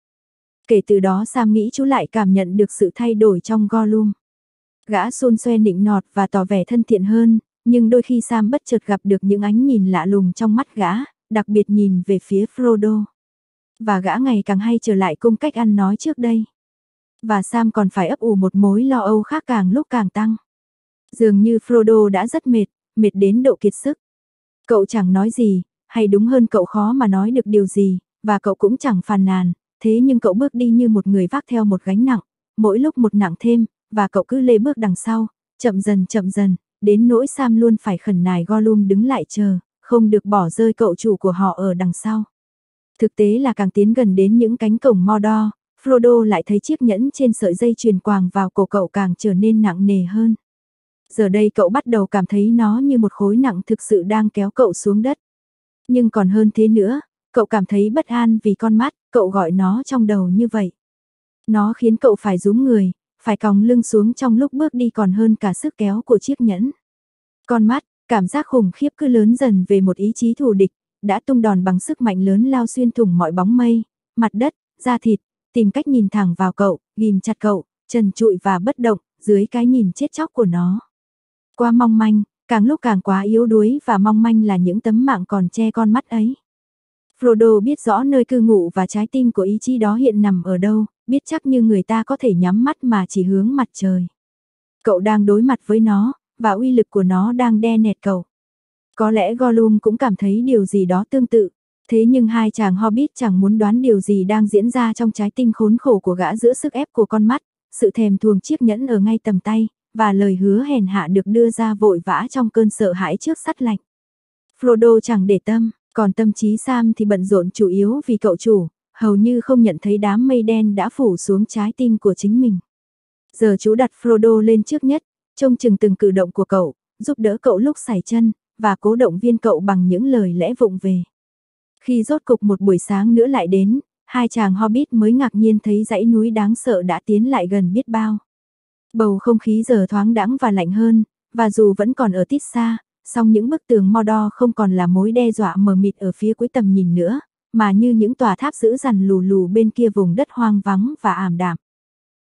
Kể từ đó Sam nghĩ chú lại cảm nhận được sự thay đổi trong Gollum. Gã xôn xoe nịnh nọt và tỏ vẻ thân thiện hơn, nhưng đôi khi Sam bất chợt gặp được những ánh nhìn lạ lùng trong mắt gã, đặc biệt nhìn về phía Frodo. Và gã ngày càng hay trở lại cung cách ăn nói trước đây. Và Sam còn phải ấp ủ một mối lo âu khác càng lúc càng tăng. Dường như Frodo đã rất mệt, mệt đến độ kiệt sức. Cậu chẳng nói gì, hay đúng hơn cậu khó mà nói được điều gì, và cậu cũng chẳng phàn nàn, thế nhưng cậu bước đi như một người vác theo một gánh nặng, mỗi lúc một nặng thêm, và cậu cứ lê bước đằng sau, chậm dần chậm dần, đến nỗi Sam luôn phải khẩn nài Gollum đứng lại chờ, không được bỏ rơi cậu chủ của họ ở đằng sau. Thực tế là càng tiến gần đến những cánh cổng Mordor, Frodo lại thấy chiếc nhẫn trên sợi dây truyền quàng vào cổ cậu càng trở nên nặng nề hơn. Giờ đây cậu bắt đầu cảm thấy nó như một khối nặng thực sự đang kéo cậu xuống đất. Nhưng còn hơn thế nữa, cậu cảm thấy bất an vì con mắt, cậu gọi nó trong đầu như vậy. Nó khiến cậu phải rúm người, phải còng lưng xuống trong lúc bước đi còn hơn cả sức kéo của chiếc nhẫn. Con mắt, cảm giác khủng khiếp cứ lớn dần về một ý chí thù địch, đã tung đòn bằng sức mạnh lớn lao xuyên thủng mọi bóng mây, mặt đất, da thịt, tìm cách nhìn thẳng vào cậu, ghim chặt cậu, trần trụi và bất động, dưới cái nhìn chết chóc của nó. Qua mong manh, càng lúc càng quá yếu đuối và mong manh là những tấm mạng còn che con mắt ấy. Frodo biết rõ nơi cư ngụ và trái tim của ý chí đó hiện nằm ở đâu, biết chắc như người ta có thể nhắm mắt mà chỉ hướng mặt trời. Cậu đang đối mặt với nó, và uy lực của nó đang đe nẹt cậu. Có lẽ Gollum cũng cảm thấy điều gì đó tương tự. Thế nhưng hai chàng Hobbit chẳng muốn đoán điều gì đang diễn ra trong trái tim khốn khổ của gã giữa sức ép của con mắt, sự thèm thuồng chiếc nhẫn ở ngay tầm tay, và lời hứa hèn hạ được đưa ra vội vã trong cơn sợ hãi trước sắt lạnh. Frodo chẳng để tâm, còn tâm trí Sam thì bận rộn chủ yếu vì cậu chủ, hầu như không nhận thấy đám mây đen đã phủ xuống trái tim của chính mình. Giờ chú đặt Frodo lên trước nhất, trông chừng từng cử động của cậu, giúp đỡ cậu lúc sải chân, và cố động viên cậu bằng những lời lẽ vụng về. Khi rốt cục một buổi sáng nữa lại đến, hai chàng Hobbit mới ngạc nhiên thấy dãy núi đáng sợ đã tiến lại gần biết bao. Bầu không khí giờ thoáng đãng và lạnh hơn, và dù vẫn còn ở tít xa, song những bức tường mo đo không còn là mối đe dọa mờ mịt ở phía cuối tầm nhìn nữa, mà như những tòa tháp giữ dằn lù lù bên kia vùng đất hoang vắng và ảm đạm.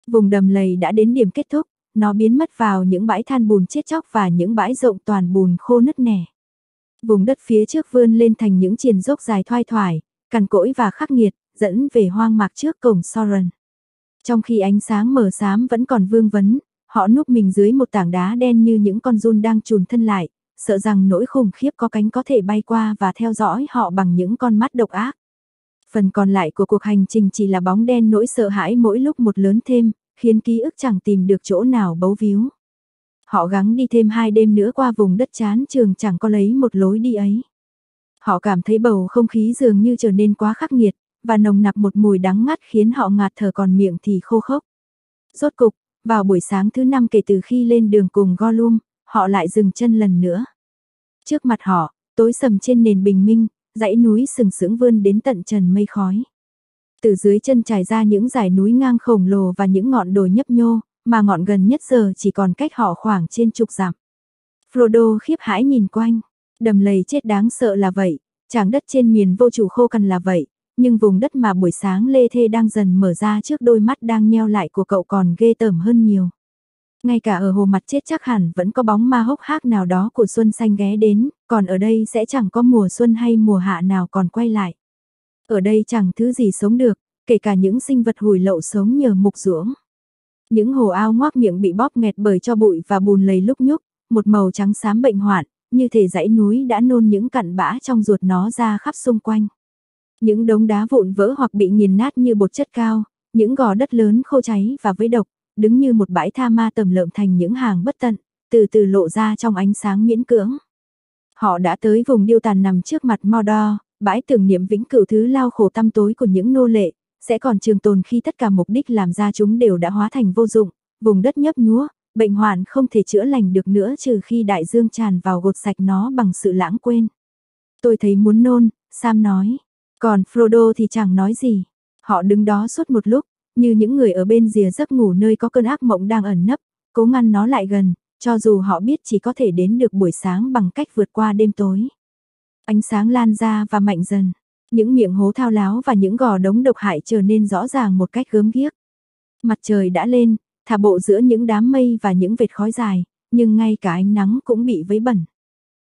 Vùng đầm lầy đã đến điểm kết thúc, nó biến mất vào những bãi than bùn chết chóc và những bãi rộng toàn bùn khô nứt nẻ. Vùng đất phía trước vươn lên thành những triền dốc dài thoai thoải, cằn cỗi và khắc nghiệt, dẫn về hoang mạc trước cổng Soren. Trong khi ánh sáng mờ xám vẫn còn vương vấn, họ núp mình dưới một tảng đá đen như những con run đang trùn thân lại, sợ rằng nỗi khủng khiếp có cánh có thể bay qua và theo dõi họ bằng những con mắt độc ác. Phần còn lại của cuộc hành trình chỉ là bóng đen nỗi sợ hãi mỗi lúc một lớn thêm, khiến ký ức chẳng tìm được chỗ nào bấu víu. Họ gắng đi thêm hai đêm nữa qua vùng đất chán trường chẳng có lấy một lối đi ấy. Họ cảm thấy bầu không khí dường như trở nên quá khắc nghiệt, và nồng nặc một mùi đắng ngắt khiến họ ngạt thở còn miệng thì khô khốc. Rốt cục, vào buổi sáng thứ năm kể từ khi lên đường cùng Gollum, họ lại dừng chân lần nữa. Trước mặt họ, tối sầm trên nền bình minh, dãy núi sừng sững vươn đến tận trần mây khói. Từ dưới chân trải ra những dải núi ngang khổng lồ và những ngọn đồi nhấp nhô, mà ngọn gần nhất giờ chỉ còn cách họ khoảng trên chục dặm. Frodo khiếp hãi nhìn quanh, đầm lầy chết đáng sợ là vậy, tràng đất trên miền vô chủ khô cằn là vậy, nhưng vùng đất mà buổi sáng Lê Thê đang dần mở ra trước đôi mắt đang nheo lại của cậu còn ghê tởm hơn nhiều. Ngay cả ở hồ mặt chết chắc hẳn vẫn có bóng ma hốc hác nào đó của xuân xanh ghé đến, còn ở đây sẽ chẳng có mùa xuân hay mùa hạ nào còn quay lại. Ở đây chẳng thứ gì sống được, kể cả những sinh vật hùi lậu sống nhờ mục ruỗng. Những hồ ao ngoác miệng bị bóp nghẹt bởi cho bụi và bùn lầy lúc nhúc, một màu trắng xám bệnh hoạn, như thể dãy núi đã nôn những cặn bã trong ruột nó ra khắp xung quanh. Những đống đá vụn vỡ hoặc bị nghiền nát như bột chất cao, những gò đất lớn khô cháy và với độc, đứng như một bãi tha ma tầm lợm thành những hàng bất tận, từ từ lộ ra trong ánh sáng miễn cưỡng. Họ đã tới vùng điêu tàn nằm trước mặt Mordor, bãi tưởng niệm vĩnh cửu thứ lao khổ tăm tối của những nô lệ, sẽ còn trường tồn khi tất cả mục đích làm ra chúng đều đã hóa thành vô dụng, vùng đất nhấp nhúa, bệnh hoạn không thể chữa lành được nữa trừ khi đại dương tràn vào gột sạch nó bằng sự lãng quên. Tôi thấy muốn nôn, Sam nói. Còn Frodo thì chẳng nói gì. Họ đứng đó suốt một lúc, như những người ở bên rìa giấc ngủ nơi có cơn ác mộng đang ẩn nấp, cố ngăn nó lại gần, cho dù họ biết chỉ có thể đến được buổi sáng bằng cách vượt qua đêm tối. Ánh sáng lan ra và mạnh dần, những miệng hố thao láo và những gò đống độc hại trở nên rõ ràng một cách gớm ghiếc. Mặt trời đã lên, thả bộ giữa những đám mây và những vệt khói dài, nhưng ngay cả ánh nắng cũng bị vấy bẩn.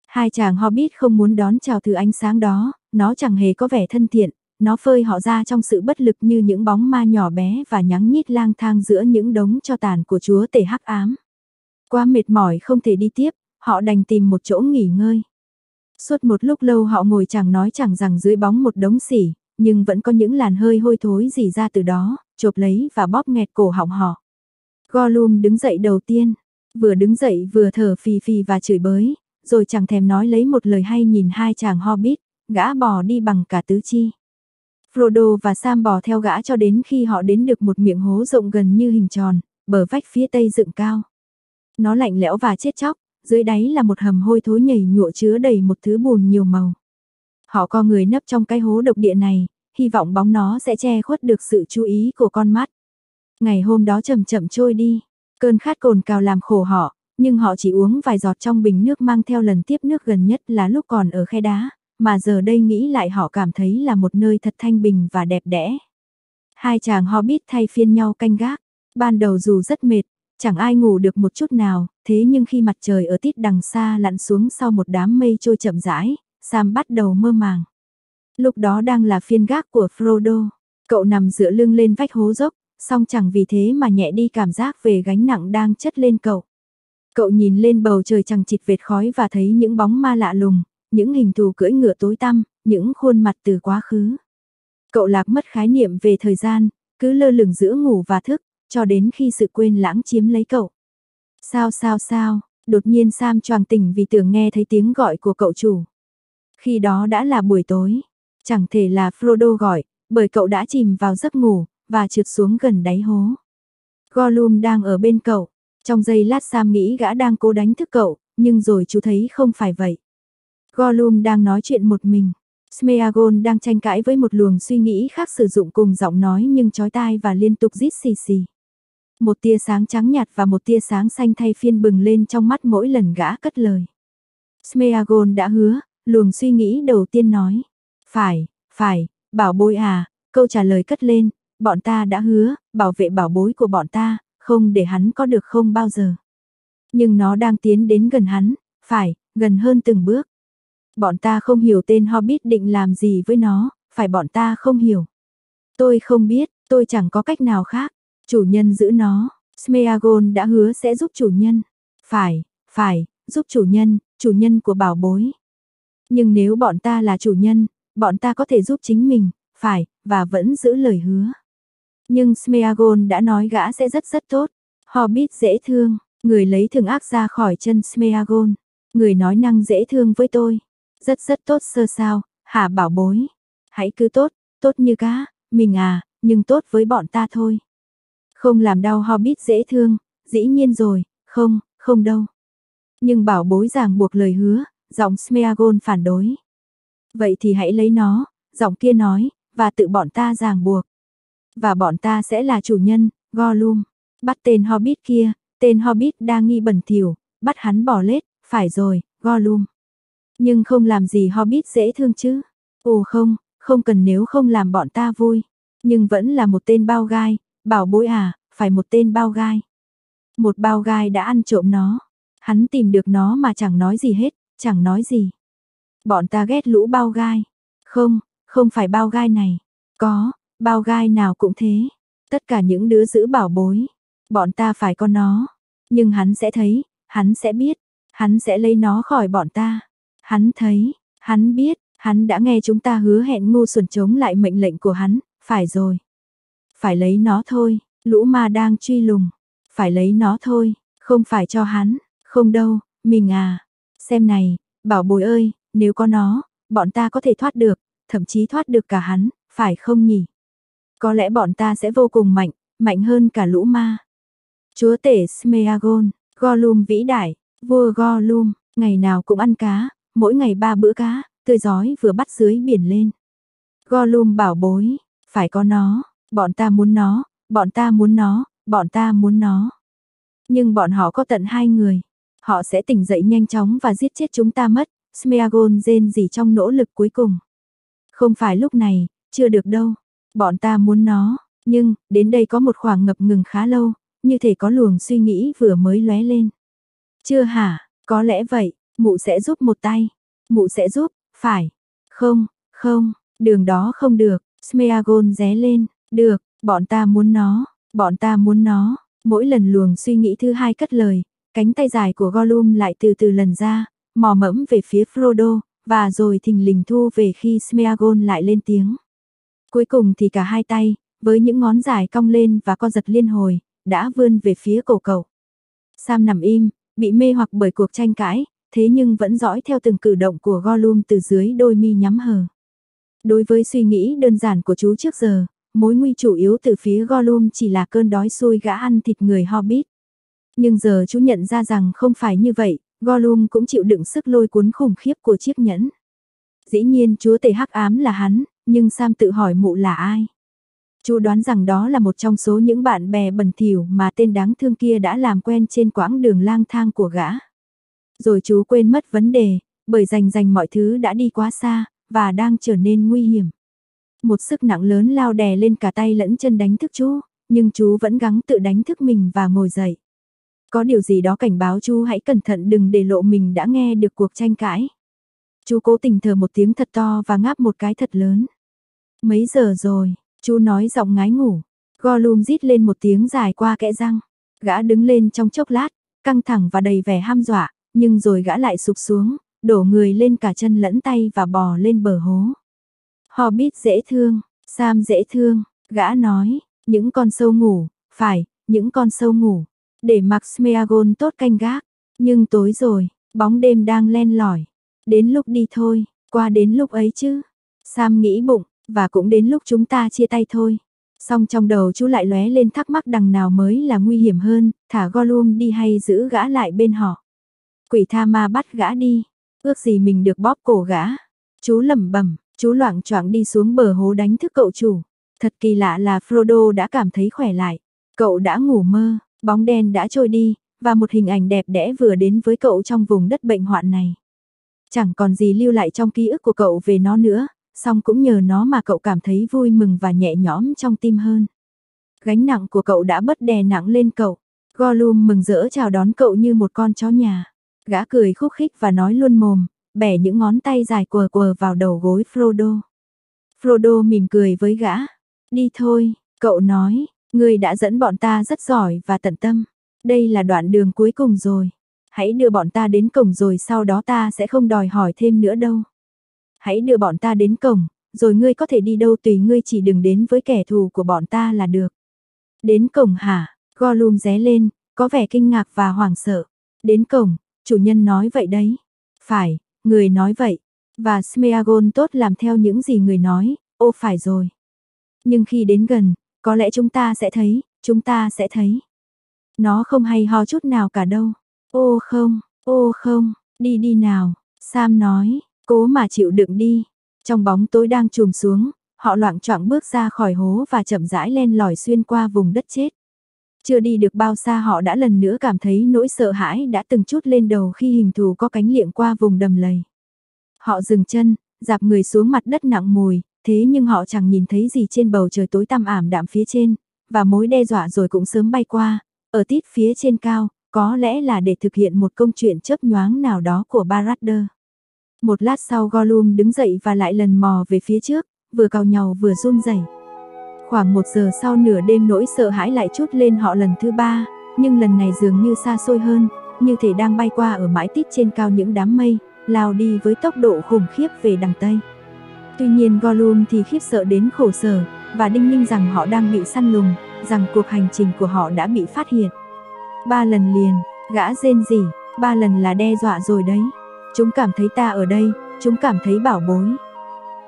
Hai chàng Hobbit không muốn đón chào thứ ánh sáng đó, nó chẳng hề có vẻ thân thiện, nó phơi họ ra trong sự bất lực như những bóng ma nhỏ bé và nhắng nhít lang thang giữa những đống cho tàn của chúa tể hắc ám. Quá mệt mỏi không thể đi tiếp, họ đành tìm một chỗ nghỉ ngơi. Suốt một lúc lâu họ ngồi chẳng nói chẳng rằng dưới bóng một đống xỉ, nhưng vẫn có những làn hơi hôi thối dì ra từ đó, chộp lấy và bóp nghẹt cổ họng họ. Gollum đứng dậy đầu tiên, vừa đứng dậy vừa thở phì phì và chửi bới, rồi chẳng thèm nói lấy một lời hay nhìn hai chàng hobbit, gã bò đi bằng cả tứ chi. Frodo và Sam bò theo gã cho đến khi họ đến được một miệng hố rộng gần như hình tròn, bờ vách phía tây dựng cao. Nó lạnh lẽo và chết chóc, dưới đáy là một hầm hôi thối nhầy nhụa chứa đầy một thứ bùn nhiều màu. Họ co người nấp trong cái hố độc địa này, hy vọng bóng nó sẽ che khuất được sự chú ý của con mắt. Ngày hôm đó chậm chậm trôi đi, cơn khát cồn cào làm khổ họ, nhưng họ chỉ uống vài giọt trong bình nước mang theo lần tiếp nước gần nhất là lúc còn ở khe đá, mà giờ đây nghĩ lại họ cảm thấy là một nơi thật thanh bình và đẹp đẽ. Hai chàng hobbit thay phiên nhau canh gác, ban đầu dù rất mệt, chẳng ai ngủ được một chút nào, thế nhưng khi mặt trời ở tít đằng xa lặn xuống sau một đám mây trôi chậm rãi, Sam bắt đầu mơ màng. Lúc đó đang là phiên gác của Frodo, cậu nằm dựa lưng lên vách hố dốc, song chẳng vì thế mà nhẹ đi cảm giác về gánh nặng đang chất lên cậu. Cậu nhìn lên bầu trời chẳng chịt vệt khói và thấy những bóng ma lạ lùng, những hình thù cưỡi ngựa tối tăm, những khuôn mặt từ quá khứ. Cậu lạc mất khái niệm về thời gian, cứ lơ lửng giữa ngủ và thức, cho đến khi sự quên lãng chiếm lấy cậu. Sao sao sao, đột nhiên Sam choàng tỉnh vì tưởng nghe thấy tiếng gọi của cậu chủ. Khi đó đã là buổi tối, chẳng thể là Frodo gọi, bởi cậu đã chìm vào giấc ngủ, và trượt xuống gần đáy hố. Gollum đang ở bên cậu, trong giây lát Sam nghĩ gã đang cố đánh thức cậu, nhưng rồi chú thấy không phải vậy. Gollum đang nói chuyện một mình. Smeagol đang tranh cãi với một luồng suy nghĩ khác sử dụng cùng giọng nói nhưng chói tai và liên tục rít xì xì. Một tia sáng trắng nhạt và một tia sáng xanh thay phiên bừng lên trong mắt mỗi lần gã cất lời. Smeagol đã hứa, luồng suy nghĩ đầu tiên nói. Phải, phải, bảo bối à, câu trả lời cất lên, bọn ta đã hứa, bảo vệ bảo bối của bọn ta, không để hắn có được không bao giờ. Nhưng nó đang tiến đến gần hắn, phải, gần hơn từng bước. Bọn ta không hiểu tên Hobbit định làm gì với nó, phải bọn ta không hiểu. Tôi không biết, tôi chẳng có cách nào khác. Chủ nhân giữ nó, Smeagol đã hứa sẽ giúp chủ nhân. Phải, phải, giúp chủ nhân, chủ nhân của bảo bối. Nhưng nếu bọn ta là chủ nhân, bọn ta có thể giúp chính mình, phải, và vẫn giữ lời hứa. Nhưng Smeagol đã nói gã sẽ rất rất tốt. Hobbit dễ thương, người lấy thường ác ra khỏi chân Smeagol. Người nói năng dễ thương với tôi. Rất rất tốt sơ sao, hả bảo bối. Hãy cứ tốt, tốt như cá, mình à, nhưng tốt với bọn ta thôi. Không làm đau Hobbit dễ thương, dĩ nhiên rồi, không, không đâu. Nhưng bảo bối ràng buộc lời hứa, giọng Smeagol phản đối. Vậy thì hãy lấy nó, giọng kia nói, và tự bọn ta ràng buộc. Và bọn ta sẽ là chủ nhân, Gollum. Bắt tên Hobbit kia, tên Hobbit đang nghi bẩn thỉu, bắt hắn bỏ lết, phải rồi, Gollum. Nhưng không làm gì Hobbit dễ thương chứ. Ồ không, không cần nếu không làm bọn ta vui. Nhưng vẫn là một tên bao gai, bảo bối à, phải một tên bao gai. Một bao gai đã ăn trộm nó. Hắn tìm được nó mà chẳng nói gì hết, chẳng nói gì. Bọn ta ghét lũ bao gai. Không, không phải bao gai này. Có, bao gai nào cũng thế. Tất cả những đứa giữ bảo bối. Bọn ta phải có nó. Nhưng hắn sẽ thấy, hắn sẽ biết, hắn sẽ lấy nó khỏi bọn ta. Hắn thấy, hắn biết, hắn đã nghe chúng ta hứa hẹn ngu xuẩn chống lại mệnh lệnh của hắn, phải rồi. Phải lấy nó thôi, lũ ma đang truy lùng. Phải lấy nó thôi, không phải cho hắn, không đâu, mình à. Xem này, bảo bối ơi, nếu có nó, bọn ta có thể thoát được, thậm chí thoát được cả hắn, phải không nhỉ? Có lẽ bọn ta sẽ vô cùng mạnh, mạnh hơn cả lũ ma. Chúa tể Smeagol, Gollum vĩ đại, vua Gollum, ngày nào cũng ăn cá, mỗi ngày ba bữa cá, tươi giói vừa bắt dưới biển lên. Gollum bảo bối, phải có nó, bọn ta muốn nó, bọn ta muốn nó, bọn ta muốn nó. Nhưng bọn họ có tận hai người, họ sẽ tỉnh dậy nhanh chóng và giết chết chúng ta mất, Smeagol rên gì trong nỗ lực cuối cùng. Không phải lúc này, chưa được đâu, bọn ta muốn nó, nhưng, đến đây có một khoảng ngập ngừng khá lâu, như thể có luồng suy nghĩ vừa mới lóe lên. Chưa hả, có lẽ vậy, Mụ sẽ giúp một tay. Mụ sẽ giúp, phải. Không, Không, đường đó không được, Smeagol ré lên, được, bọn ta muốn nó, bọn ta muốn nó. Mỗi lần luồng suy nghĩ thứ hai cất lời, cánh tay dài của Gollum lại từ từ lần ra, mò mẫm về phía Frodo, và rồi thình lình thu về khi Smeagol lại lên tiếng. Cuối cùng thì cả hai tay, với những ngón dài cong lên và co giật liên hồi, đã vươn về phía cổ cậu. Sam nằm im, bị mê hoặc bởi cuộc tranh cãi, thế nhưng vẫn dõi theo từng cử động của Gollum từ dưới đôi mi nhắm hờ. Đối với suy nghĩ đơn giản của chú trước giờ, mối nguy chủ yếu từ phía Gollum chỉ là cơn đói xôi gã ăn thịt người Hobbit. Nhưng giờ chú nhận ra rằng không phải như vậy, Gollum cũng chịu đựng sức lôi cuốn khủng khiếp của chiếc nhẫn. Dĩ nhiên chúa tể hắc ám là hắn, nhưng Sam tự hỏi mụ là ai? Chú đoán rằng đó là một trong số những bạn bè bẩn thỉu mà tên đáng thương kia đã làm quen trên quãng đường lang thang của gã. Rồi chú quên mất vấn đề, bởi dành dành mọi thứ đã đi quá xa, và đang trở nên nguy hiểm. Một sức nặng lớn lao đè lên cả tay lẫn chân đánh thức chú, nhưng chú vẫn gắng tự đánh thức mình và ngồi dậy. Có điều gì đó cảnh báo chú hãy cẩn thận đừng để lộ mình đã nghe được cuộc tranh cãi. Chú cố tình thở một tiếng thật to và ngáp một cái thật lớn. Mấy giờ rồi, chú nói giọng ngái ngủ. Gollum rít lên một tiếng dài qua kẽ răng. Gã đứng lên trong chốc lát, căng thẳng và đầy vẻ ham dọa, nhưng rồi gã lại sụp xuống, đổ người lên cả chân lẫn tay và bò lên bờ hố. Hobbit dễ thương, Sam dễ thương, gã nói, những con sâu ngủ, phải, những con sâu ngủ, để mặc Smeagol tốt canh gác, nhưng tối rồi, bóng đêm đang len lỏi, đến lúc đi thôi, qua đến lúc ấy chứ. Sam nghĩ bụng, và cũng đến lúc chúng ta chia tay thôi. Xong trong đầu chú lại lóe lên thắc mắc đằng nào mới là nguy hiểm hơn, thả Gollum đi hay giữ gã lại bên họ. Quỷ tha ma bắt gã đi, ước gì mình được bóp cổ gã. Chú lẩm bẩm, chú loạn choạng đi xuống bờ hố đánh thức cậu chủ. Thật kỳ lạ là Frodo đã cảm thấy khỏe lại. Cậu đã ngủ mơ, bóng đen đã trôi đi, và một hình ảnh đẹp đẽ vừa đến với cậu trong vùng đất bệnh hoạn này. Chẳng còn gì lưu lại trong ký ức của cậu về nó nữa, song cũng nhờ nó mà cậu cảm thấy vui mừng và nhẹ nhõm trong tim hơn. Gánh nặng của cậu đã bớt đè nặng lên cậu. Gollum mừng rỡ chào đón cậu như một con chó nhà. Gã cười khúc khích và nói luôn mồm, bẻ những ngón tay dài quờ quờ vào đầu gối Frodo. Frodo mỉm cười với gã. Đi thôi, cậu nói, người đã dẫn bọn ta rất giỏi và tận tâm. Đây là đoạn đường cuối cùng rồi. Hãy đưa bọn ta đến cổng rồi sau đó ta sẽ không đòi hỏi thêm nữa đâu. Hãy đưa bọn ta đến cổng, rồi ngươi có thể đi đâu tùy ngươi chỉ đừng đến với kẻ thù của bọn ta là được. Đến cổng hả? Gollum ré lên, có vẻ kinh ngạc và hoảng sợ. Đến cổng, chủ nhân nói vậy đấy. Phải, người nói vậy. Và Smeagol tốt làm theo những gì người nói, ô phải rồi. Nhưng khi đến gần, có lẽ chúng ta sẽ thấy, chúng ta sẽ thấy. Nó không hay ho chút nào cả đâu. Ô không, ô không, đi đi nào, Sam nói, cố mà chịu đựng đi. Trong bóng tối đang trùm xuống, họ loạn choạng bước ra khỏi hố và chậm rãi len lỏi xuyên qua vùng đất chết. Chưa đi được bao xa họ đã lần nữa cảm thấy nỗi sợ hãi đã từng chút lên đầu khi hình thù có cánh liệng qua vùng đầm lầy. Họ dừng chân, dạp người xuống mặt đất nặng mùi, thế nhưng họ chẳng nhìn thấy gì trên bầu trời tối tăm ảm đạm phía trên, và mối đe dọa rồi cũng sớm bay qua, ở tít phía trên cao, có lẽ là để thực hiện một công chuyện chớp nhoáng nào đó của Barad-dûr. Một lát sau Gollum đứng dậy và lại lần mò về phía trước, vừa cào nhau vừa run rẩy. Khoảng một giờ sau nửa đêm nỗi sợ hãi lại chút lên họ lần thứ ba, nhưng lần này dường như xa xôi hơn, như thể đang bay qua ở mãi tít trên cao những đám mây, lao đi với tốc độ khủng khiếp về đằng Tây. Tuy nhiên Gollum thì khiếp sợ đến khổ sở, và đinh ninh rằng họ đang bị săn lùng, rằng cuộc hành trình của họ đã bị phát hiện. Ba lần liền, gã rên rỉ, ba lần là đe dọa rồi đấy. Chúng cảm thấy ta ở đây, chúng cảm thấy bảo bối.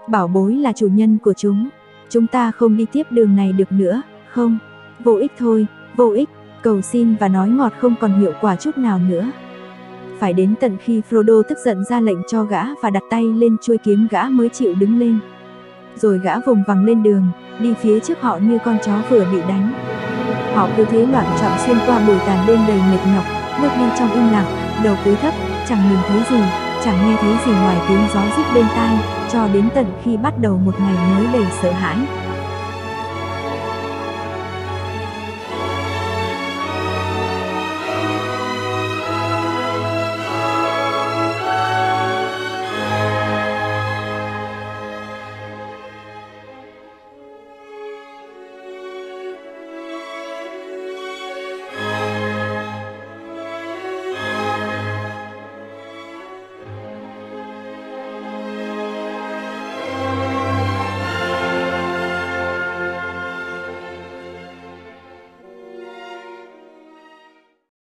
Bảo bối là chủ nhân của chúng. Chúng ta không đi tiếp đường này được nữa, không. Vô ích thôi, vô ích, cầu xin và nói ngọt không còn hiệu quả chút nào nữa. Phải đến tận khi Frodo tức giận ra lệnh cho gã và đặt tay lên chuôi kiếm gã mới chịu đứng lên. Rồi gã vùng vằng lên đường, đi phía trước họ như con chó vừa bị đánh. Họ cứ thế loạn trọng xuyên qua bụi tàn đêm đầy mệt nhọc, bước đi trong im lặng, đầu cúi thấp, chẳng nhìn thấy gì, chẳng nghe thấy gì ngoài tiếng gió rít bên tai, cho đến tận khi bắt đầu một ngày mới đầy sợ hãi.